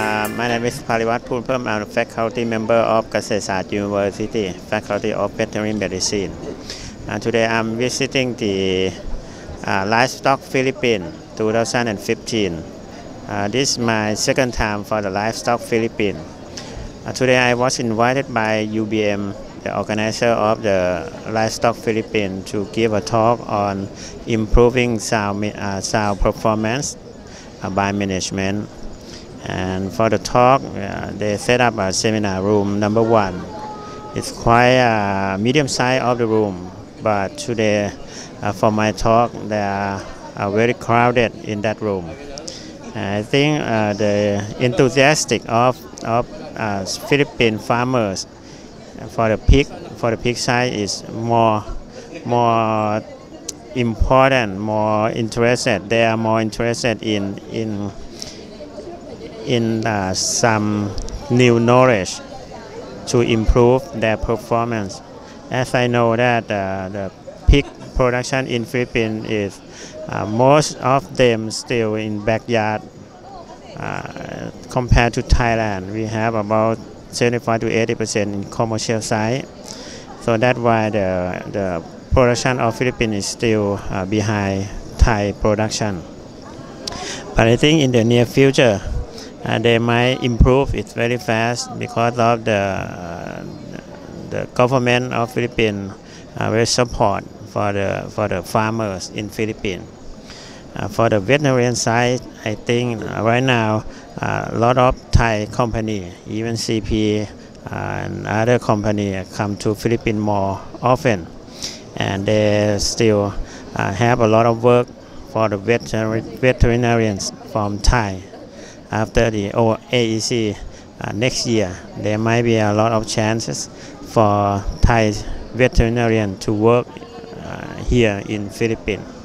Uh, my name is Pariwat Poolperm. I'm a faculty member of Kasetsart University, Faculty of Veterinary Medicine. Uh, today I'm visiting the uh, Livestock Philippines 2015. Uh, this is my second time for the Livestock Philippines. Uh, today I was invited by UBM, the organizer of the Livestock Philippines, to give a talk on improving sow, sow performance by management. And for the talk, uh, they set up a seminar room number one. It's quite a medium size of the room, but today uh, for my talk, they are uh, very crowded in that room. I think uh, the enthusiastic of, of uh, Philippine farmers for the pig for the pig side is more more important, more interested. They are more interested in in in uh, some new knowledge to improve their performance. As I know that uh, the pig production in Philippines is uh, most of them still in backyard uh, compared to Thailand. We have about 75 to 80 percent in commercial side. So that's why the the production of Philippines is still uh, behind Thai production. But I think in the near future, uh, they might improve it very fast because of the uh, the government of Philippines uh, will support for the for the farmers in Philippines. Uh, for the veterinarian side, I think uh, right now a lot of Thai company, even CP and other company come to Philippines more often, and they still have a lot of work for the veterinarians from Thai after the AEC uh, next year, there might be a lot of chances for Thai veterinarian to work uh, here in Philippines.